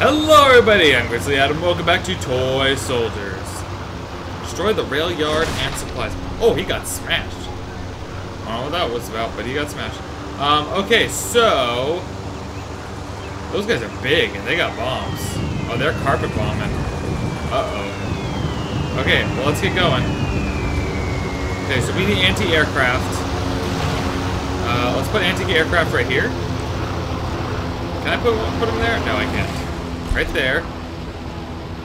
Hello everybody, I'm Grizzly Atom. Welcome back to Toy Soldiers. Destroy the rail yard and supplies. Oh, he got smashed. I don't know what that was about, but he got smashed. Um, okay, so... Those guys are big, and they got bombs. Oh, they're carpet bombing. Uh-oh. Okay, well, let's get going. Okay, so we need anti-aircraft. Uh, let's put anti-aircraft right here. Can I put, put them there? No, I can't. Right there.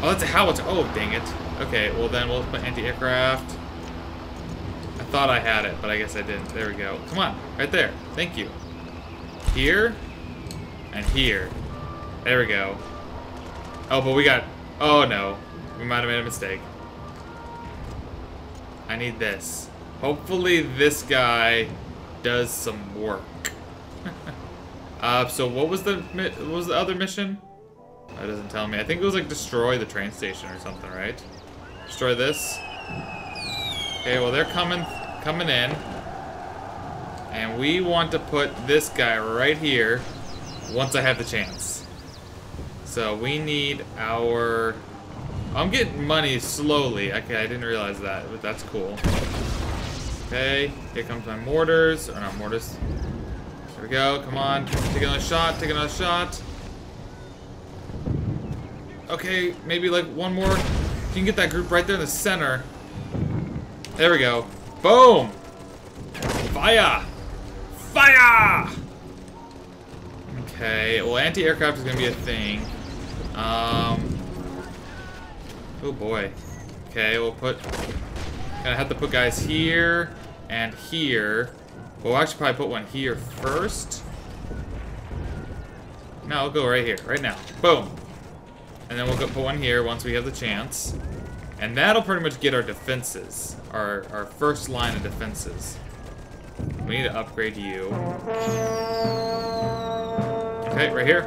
Oh, that's a howitzer. Oh, dang it. Okay, well then we'll put anti-aircraft. I thought I had it, but I guess I didn't. There we go. Come on, right there. Thank you. Here, and here. There we go. Oh, but we got... Oh, no. We might have made a mistake. I need this. Hopefully this guy does some work. uh, so what was the what was the other mission? That doesn't tell me. I think it was like destroy the train station or something, right? Destroy this. Okay, well they're coming coming in. And we want to put this guy right here once I have the chance. So we need our... I'm getting money slowly. Okay, I didn't realize that, but that's cool. Okay, here comes my mortars. Or not mortars. Here we go, come on. Take another shot, take another shot. Okay, maybe like one more. You can get that group right there in the center. There we go. Boom! Fire! Fire! Okay, well anti-aircraft is gonna be a thing. Um, oh boy. Okay, we'll put, gonna have to put guys here and here. We'll actually probably put one here first. No, I'll go right here, right now. Boom. And then we'll go put one here once we have the chance. And that'll pretty much get our defenses. Our, our first line of defenses. We need to upgrade you. Okay, right here.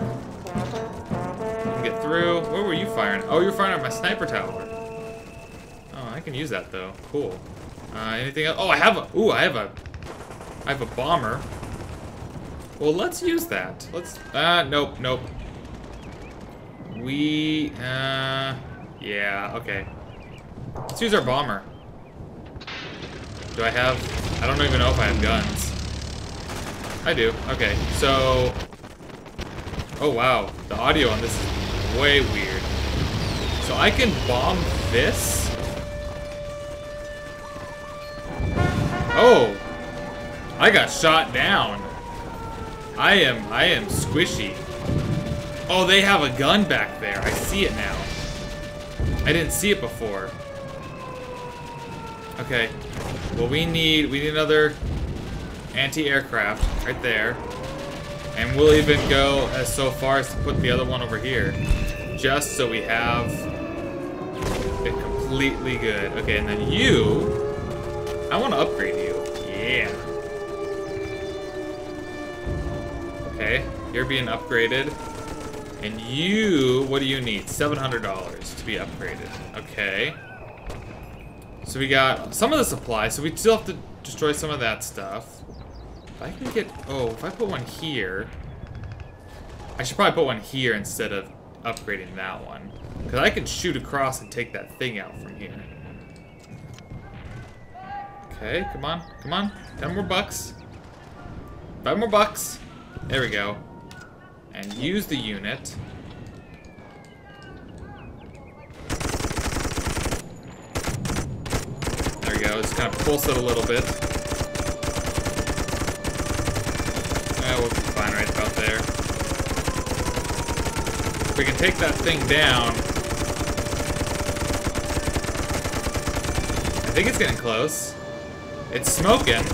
Get through. Where were you firing? Oh, you're firing at my sniper tower. Oh, I can use that though. Cool. Uh, anything else? Oh, I have a. Ooh, I have a. I have a bomber. Well, let's use that. Let's. Uh, nope, nope. We, uh, yeah, okay. Let's use our bomber. Do I have, I don't even know if I have guns. I do, okay, so, oh wow, the audio on this is way weird. So I can bomb this? Oh, I got shot down. I am, I am squishy. Oh, they have a gun back there. I see it now. I didn't see it before. Okay. Well, we need we need another anti-aircraft right there. And we'll even go as so far as to put the other one over here. Just so we have it completely good. Okay, and then you... I want to upgrade you. Yeah. Okay, you're being upgraded. And you, what do you need? $700 to be upgraded. Okay. So we got some of the supplies, so we still have to destroy some of that stuff. If I can get, oh, if I put one here, I should probably put one here instead of upgrading that one. Because I can shoot across and take that thing out from here. Okay, come on, come on. Ten more bucks. Five more bucks. There we go and use the unit. There we go, just kind of pulse it a little bit. Eh, we'll be fine right about there. If we can take that thing down... I think it's getting close. It's smoking.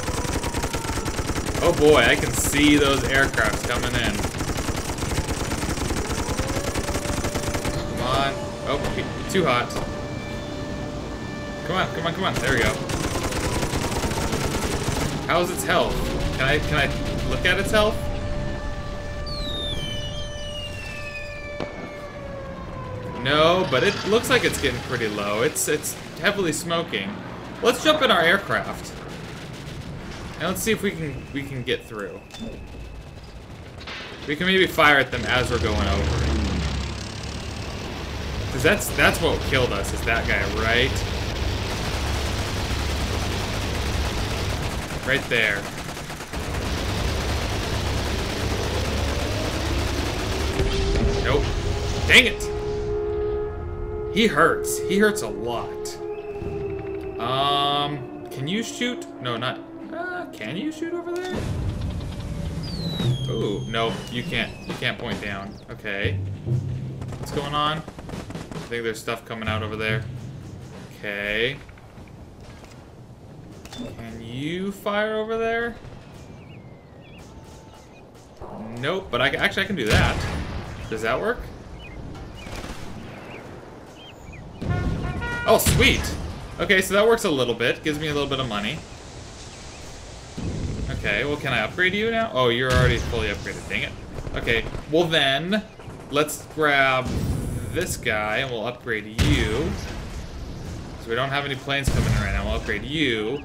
Oh boy, I can see those aircrafts coming in. Oh, too hot. Come on, come on, come on. There we go. How's its health? Can I can I look at its health? No, but it looks like it's getting pretty low. It's it's heavily smoking. Let's jump in our aircraft. And let's see if we can we can get through. We can maybe fire at them as we're going over. Cause that's that's what killed us, is that guy, right? Right there. Nope. Dang it! He hurts. He hurts a lot. Um, can you shoot? No, not. Uh, can you shoot over there? Ooh, no, you can't. You can't point down. Okay. What's going on? Think there's stuff coming out over there. Okay. Can you fire over there? Nope, but I actually I can do that. Does that work? Oh, sweet! Okay, so that works a little bit. Gives me a little bit of money. Okay, well, can I upgrade you now? Oh, you're already fully upgraded. Dang it. Okay, well then, let's grab this guy and we'll upgrade you. So we don't have any planes coming in right now. We'll upgrade you.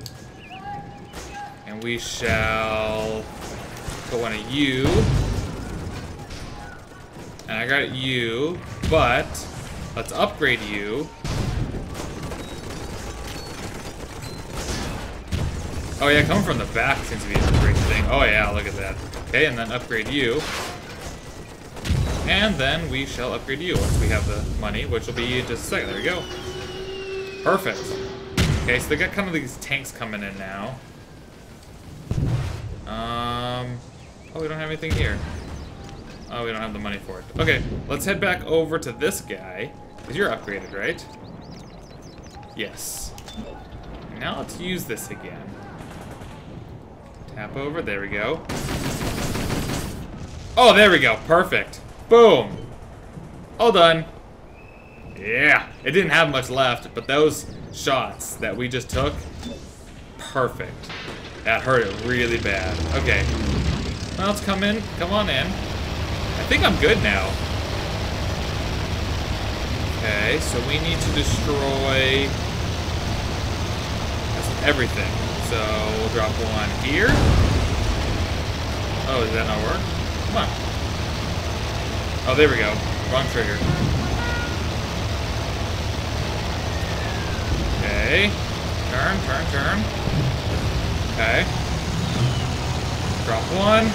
And we shall put one of you. And I got you, but let's upgrade you. Oh yeah, coming from the back seems to be a great thing. Oh yeah, look at that. Okay, and then upgrade you. And then we shall upgrade you once we have the money, which will be just a second. There we go. Perfect. Okay, so they got kind of these tanks coming in now. Um, oh, we don't have anything here. Oh, we don't have the money for it. Okay, let's head back over to this guy. Because you're upgraded, right? Yes. Now let's use this again. Tap over, there we go. Oh, there we go, perfect. Boom. All done. Yeah, it didn't have much left, but those shots that we just took, perfect. That hurt it really bad. Okay. Well, let's come in. Come on in. I think I'm good now. Okay, so we need to destroy everything. So we'll drop one here. Oh, does that not work? Come on. Oh, there we go. Wrong trigger. Okay. Turn, turn, turn. Okay. Drop one.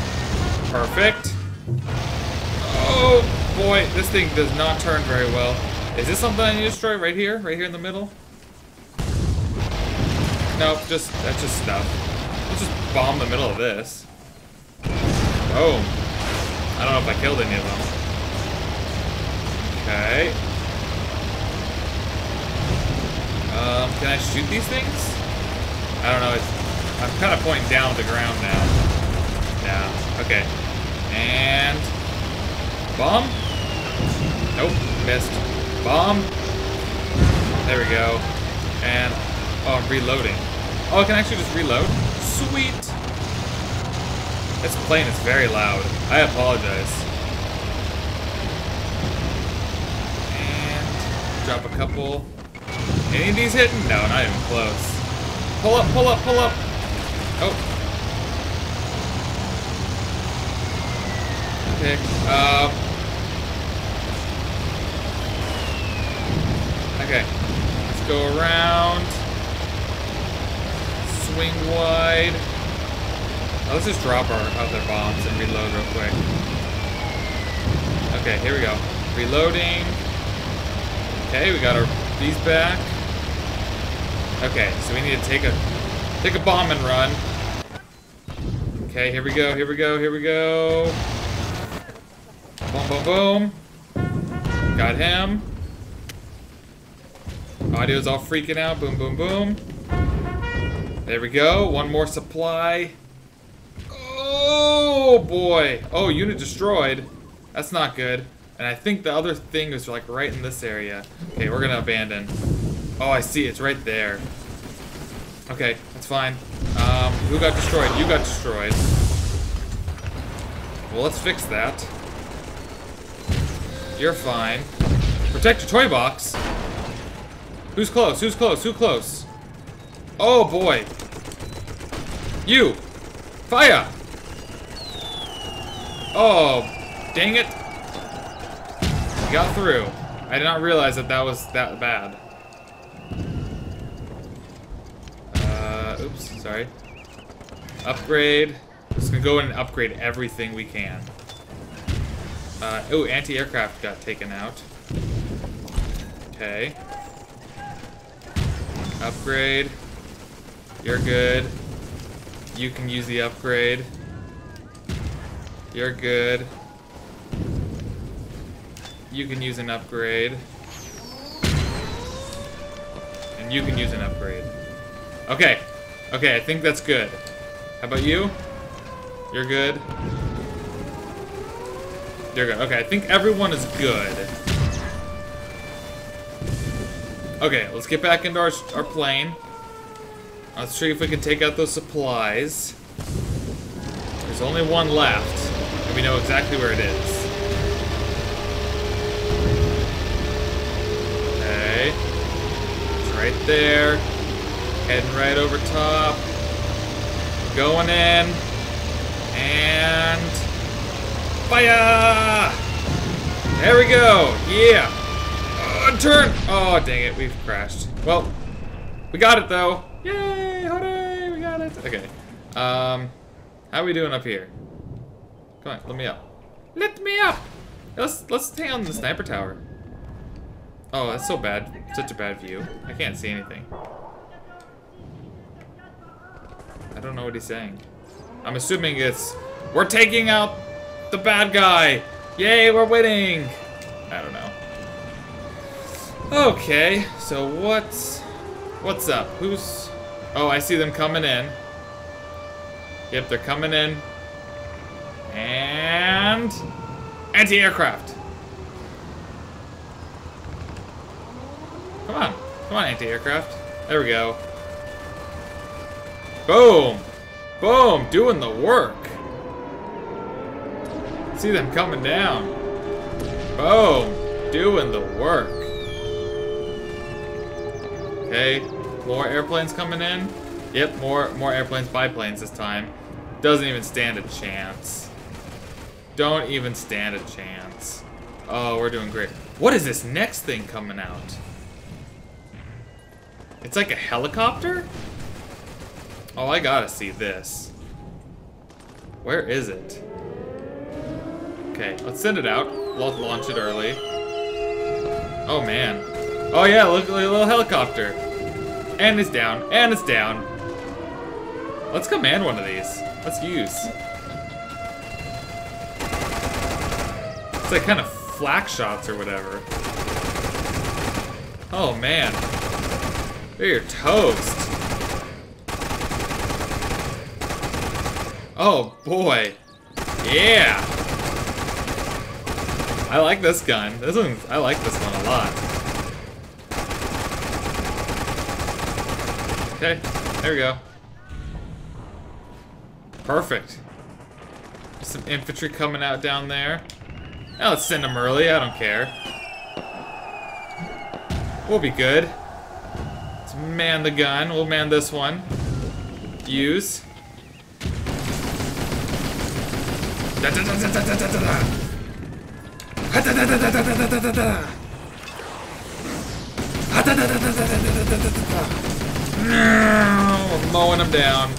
Perfect. Oh, boy. This thing does not turn very well. Is this something I need to destroy right here? Right here in the middle? Nope, just that's just stuff. Let's just bomb the middle of this. Oh. I don't know if I killed any of them. Okay. Um, can I shoot these things? I don't know. It's, I'm kind of pointing down at the ground now. Yeah. Okay. And bomb. Nope. Missed. Bomb. There we go. And Oh, I'm reloading. Oh, I can actually just reload? Sweet! This plane is very loud. I apologize. And drop a couple. Any of these hitting? No, not even close. Pull up, pull up, pull up! Oh. Okay, um... Okay. Let's go around swing wide. Oh, let's just drop our other bombs and reload real quick. Okay, here we go. Reloading. Okay, we got our these back. Okay, so we need to take a take a bomb and run. Okay, here we go, here we go, here we go. Boom, boom, boom. Got him. Audio's all freaking out. Boom, boom, boom. There we go. One more supply. Oh, boy. Oh, unit destroyed. That's not good. And I think the other thing is like right in this area. Okay, we're gonna abandon. Oh, I see. It's right there. Okay, that's fine. Um, who got destroyed? You got destroyed. Well, let's fix that. You're fine. Protect your toy box. Who's close? Who's close? Who close? Oh boy. You! Fire! Oh, dang it. Got through. I did not realize that that was that bad. Uh, oops, sorry. Upgrade. Just gonna go in and upgrade everything we can. Uh, oh, anti-aircraft got taken out. Okay. Upgrade. You're good. You can use the upgrade. You're good. You can use an upgrade. And you can use an upgrade. Okay. Okay, I think that's good. How about you? You're good. You're good. Okay, I think everyone is good. Okay, let's get back into our, our plane. Let's see if we can take out those supplies. There's only one left, and we know exactly where it is. Right there. Heading right over top. Going in. And... Fire! There we go! Yeah! Uh, turn! Oh, dang it, we've crashed. Well, we got it though. Yay! Hooray! We got it. Okay. Um, how are we doing up here? Come on, let me up. Let me up! Let's let's stay on the sniper tower. Oh, that's so bad. Such a bad view. I can't see anything. I don't know what he's saying. I'm assuming it's we're taking out the bad guy. Yay, we're winning. I don't know. Okay, so what's what's up? Who's Oh, I see them coming in. Yep, they're coming in. And... Anti-aircraft. Come on. Come on, anti-aircraft. There we go. Boom. Boom. Doing the work. See them coming down. Boom. Doing the work. Okay. More airplanes coming in. Yep, more more airplanes, biplanes this time. Doesn't even stand a chance. Don't even stand a chance. Oh, we're doing great. What is this next thing coming out? It's like a helicopter? Oh, I gotta see this. Where is it? Okay, let's send it out. We'll launch it early. Oh, man. Oh, yeah, look, look a little helicopter. And it's down, and it's down. Let's command one of these. Let's use. It's like kind of flak shots or whatever. Oh man. They're toast. Oh boy. Yeah. I like this gun. This one, I like this one a lot. Okay, there we go. Perfect. Some infantry coming out down there. Now let's send them early, I don't care. We'll be good man the gun. We'll man this one. Use. We're mowing them down.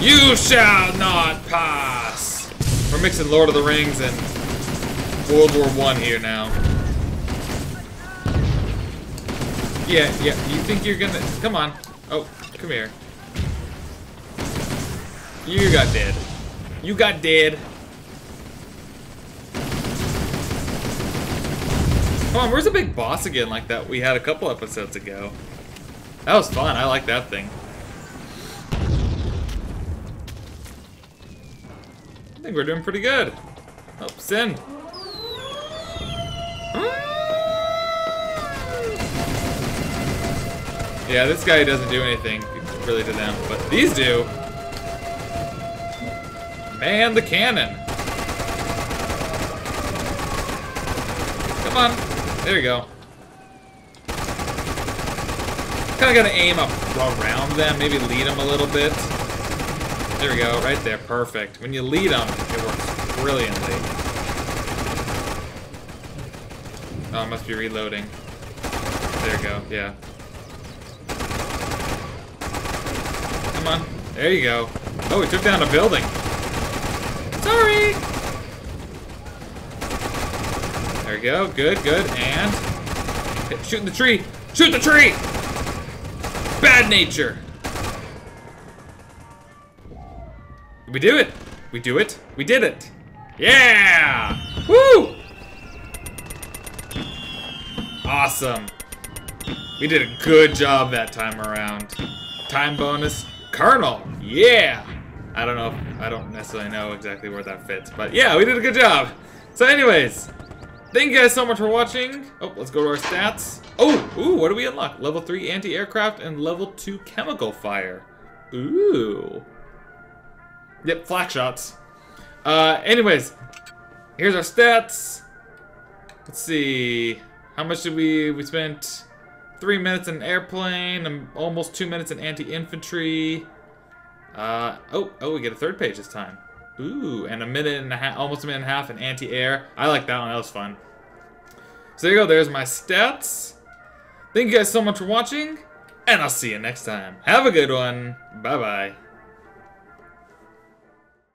You shall not pass. We're mixing Lord of the Rings and World War One here now. Yeah, yeah, you think you're gonna... Come on. Oh, come here. You got dead. You got dead. Come on, where's the big boss again like that we had a couple episodes ago? That was fun. I like that thing. I think we're doing pretty good. Oh, Sin. Mm. Yeah, this guy doesn't do anything really to them, but these do. Man, the cannon. Come on. There you go. Kind of got to aim up around them, maybe lead them a little bit. There we go, right there, perfect. When you lead them, it works brilliantly. Oh, it must be reloading. There you go, yeah. Come on, there you go. Oh, we took down a building. Sorry! There we go, good, good, and... Hit, shooting the tree! Shoot the tree! Bad nature! We do it! We do it! We did it! Yeah! Woo! Awesome. We did a good job that time around. Time bonus, Colonel. Yeah! I don't know, if, I don't necessarily know exactly where that fits, but yeah, we did a good job. So anyways, thank you guys so much for watching. Oh, let's go to our stats. Oh, ooh, what do we unlock? Level 3 anti-aircraft and level 2 chemical fire. Ooh. Yep, flak shots. Uh, anyways, here's our stats. Let's see. How much did we, we spent three minutes in airplane, and almost two minutes in anti-infantry. Uh, oh, oh, we get a third page this time. Ooh, and a minute and a half, almost a minute and a half in anti-air. I like that one, that was fun. So there you go, there's my stats. Thank you guys so much for watching, and I'll see you next time. Have a good one. Bye-bye.